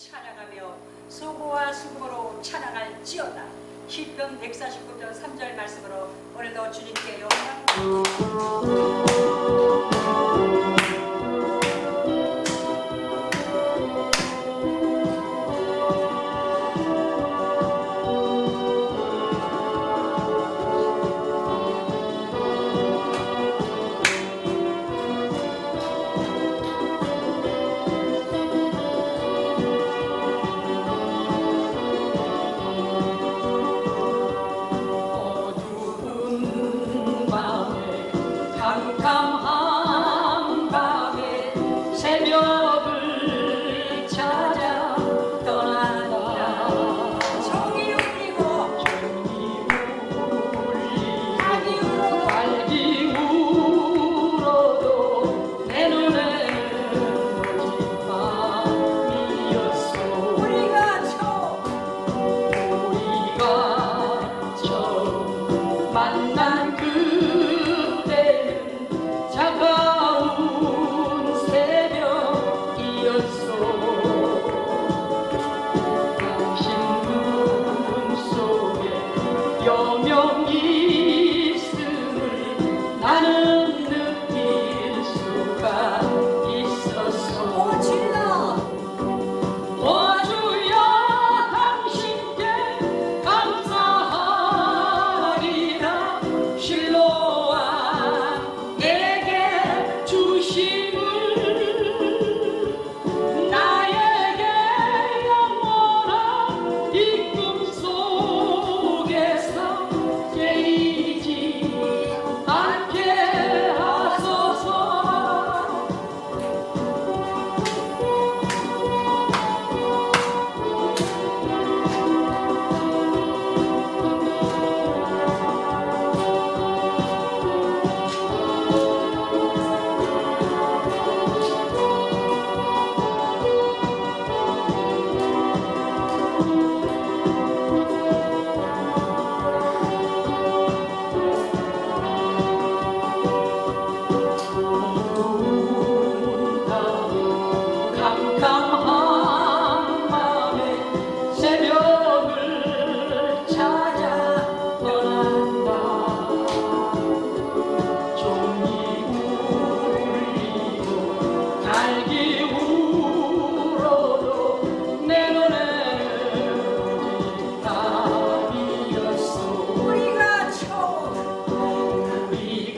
찬양하며 수고와 수고로 찬양할지어다. 시편 149편 3절 말씀으로 오늘도 주님께 영광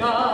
가